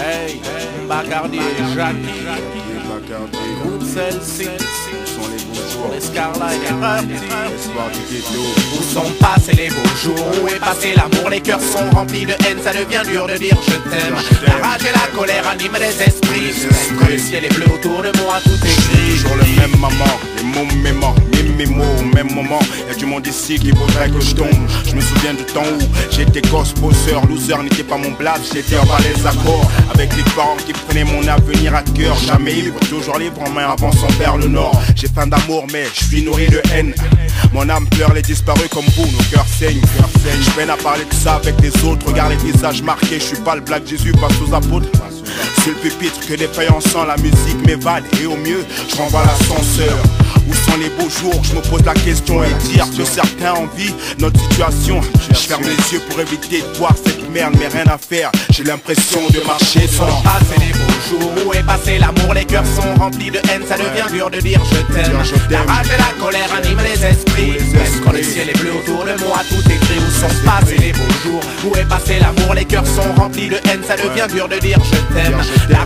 Hey. hey. Et Jackie, groupe celle-ci, sont les bons jours. les Scarla et les Rarty. Espoir du ghetto. Où sont passés les beaux jours? Où est passé l'amour? Les cœurs sont remplis de haine Ça devient dur de dire je t'aime La rage et la colère animent les esprits le ciel est bleu autour de moi Tout est gris Toujours le même maman, les mots m'aimant, mes mots au même moment. Y'a du monde ici qui voudrait que je tombe. Je me souviens du temps où j'étais gosse, bosseur, loser n'était pas mon blast. J'étais en bas les accords avec les parents qui prenaient mon avenir à cœur. Jamais libre, toujours libre en main avant son père le nord. J'ai faim d'amour, mais je suis nourri de haine. Mon âme pleure les disparus comme vous, nos cœurs saignent. Je peine à parler de ça avec les autres. Regarde les visages marqués, je suis pas le black Jésus face aux apôtres. Sur le pupitre que des feuilles en sang, la musique m'évade et au mieux, je renvoie l'ascenseur. Où sont les beaux jours? Je me pose la question et dire que certains envient notre situation. Je ferme les yeux pour éviter de voir cette merde, mais rien à faire. J'ai l'impression de marcher sans passés les beaux jours Où est passé l'amour Les cœurs sont remplis de haine. Ça devient dur de dire je t'aime. La rage et la colère animent les esprits. Même quand le ciel est bleu autour de moi Tout est gris. Où sont passés les beaux jours? Où est passé l'amour? Les cœurs sont remplis de haine. Ça devient dur de dire je t'aime. La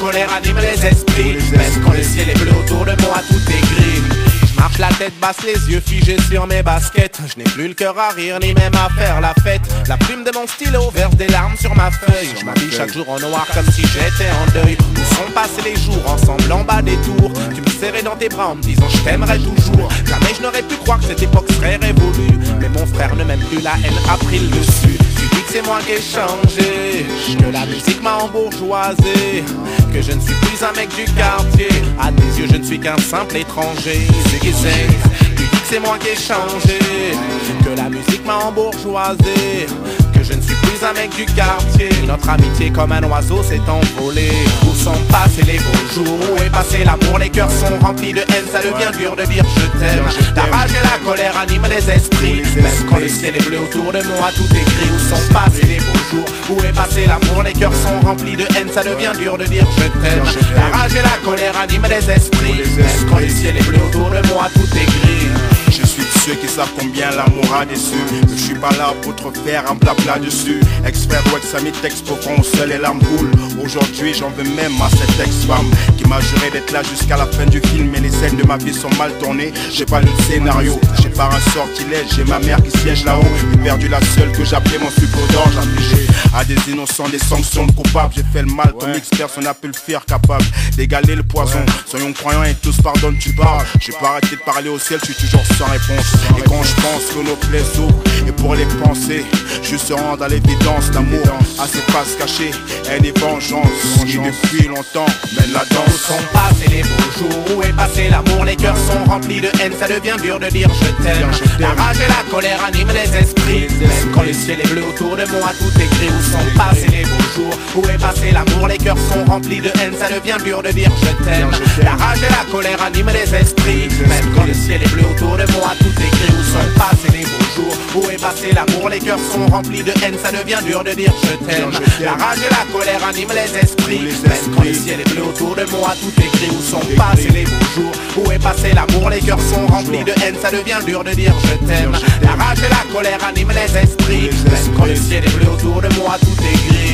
colère animent les esprits Même quand le ciel est bleu autour de moi Tout est gris je marche la tête basse, les yeux figés sur mes baskets. Je n'ai plus le cœur à rire, ni même à faire la fête. La plume de mon stylo verse des larmes sur ma feuille. Je m'habille chaque jour en noir comme si j'étais en deuil. Où sont passés les jours ensemble en bas des tours? Tu me serrais dans tes bras en me disant je t'aimerai toujours. Jamais je n'aurais pu croire que cette époque serait révolue. Mais mon frère ne m'aime plus, la haine a pris le dessus. C'est moi qui ai changé, que la musique m'a embourgeoisé, que je ne suis plus un mec du quartier. À tes yeux, je ne suis qu'un simple étranger. C'est qui c'est moi qui ai changé, que la musique m'a embourgeoisé, je ne suis plus un mec du quartier. Notre amitié comme un oiseau s'est envolée. Où sont passés les beaux jours? Où est passé l'amour? Les cœurs sont remplis de haine, ça devient dur de dire je t'aime. La rage et la colère animent les esprits. Même quand le ciel est bleu autour de moi, tout est gris. Où sont passés les beaux jours? Où est passé l'amour? Les cœurs sont remplis de haine, ça devient dur de dire je t'aime. La rage et la colère animent les esprits. Même quand le ciel est bleu autour de moi, tout est gris. Je suis de ceux qui savent combien l'amour a déçu. Je suis pas là pour te faire un blabla dessus. Ex-frère ou ex-ami texte seul et larmes coulent Aujourd'hui j'en veux même à cette ex-femme Qui m'a juré d'être là jusqu'à la fin du film Mais les scènes de ma vie sont mal tournées. J'ai pas le scénario, pas un sortilège. J'ai ma mère qui siège là-haut J'ai perdu la seule que j'appelais mon suppôt d'orge Affligé à des innocents, des sanctions de coupables. J'ai fait le mal comme n'a pu le faire capable. D'égaler le poison, soyons croyants et tous pardonnent tu parles J'ai pas arrêté de parler au ciel, je suis toujours sans réponse. Et quand je pense que nos plaies s'ouvrent Et pour les penser, je se rends à l'évidence. L'amour à ses faces cachées, haine et vengeance. Qui depuis longtemps mène la Où danse sont passés les beaux jours Où est passé l'amour? Les cœurs sont remplis de haine. Ça devient dur de dire je t'aime La rage et la colère animent les esprits. Même quand le ciel est bleu autour de moi Tout est gris Où sont passés les beaux jours. Où est passé l'amour? Les cœurs sont remplis de haine Ça devient dur de dire je t'aime. La rage et la colère animent les esprits. Même quand le ciel est bleu autour de moi Tout est gris Où sont passés les beaux jours. Où est passé l'amour? Les cœurs sont remplis de haine Ça devient dur de dire je t'aime. La rage et la colère animent les esprits. Même quand le ciel est bleu autour de moi Tout est gris Où sont passés les beaux jours. Où est passé l'amour? Les cœurs sont remplis de haine Ça devient dur de dire je t'aime. La rage et la colère animent les esprits. Même quand le ciel est bleu autour de moi Tout est gris